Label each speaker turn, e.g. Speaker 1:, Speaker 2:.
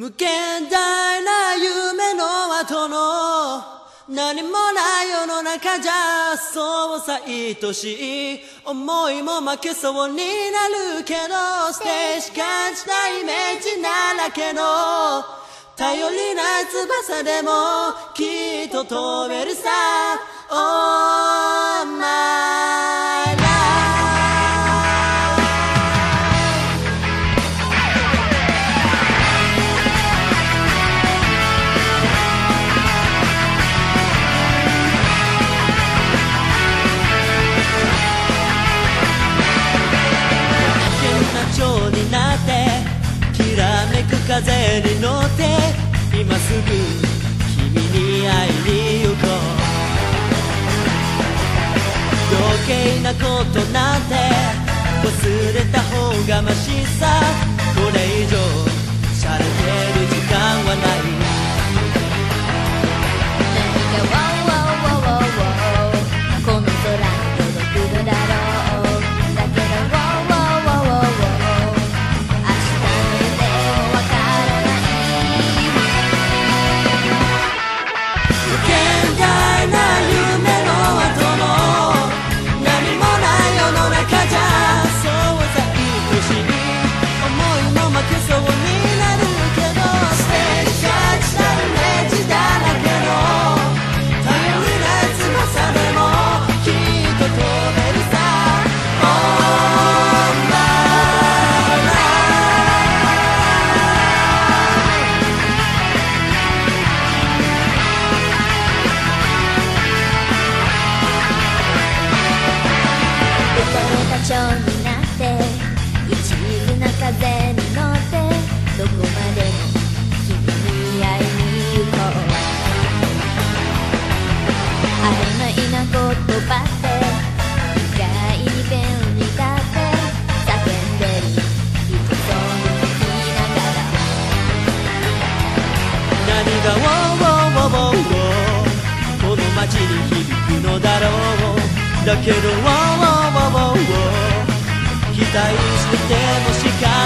Speaker 1: 無限大な夢の後の何もない世の中じゃそうさ愛しい思いも負けそうになるけどステージ感じたイメージならけど頼りない翼でもきっと飛べるさ。Oh my 計なことなんて忘れた方がましさ。た
Speaker 2: れた蝶になって一途な風に乗ってどこまでも君に会いに行こう曖昧な言葉って意外に便利だって叫んでる人そうに聞きながら
Speaker 1: 何が「ウォーウォーウォーウォーウォー」この街に響くのだろうだけど「ταΐζουν και μουσικά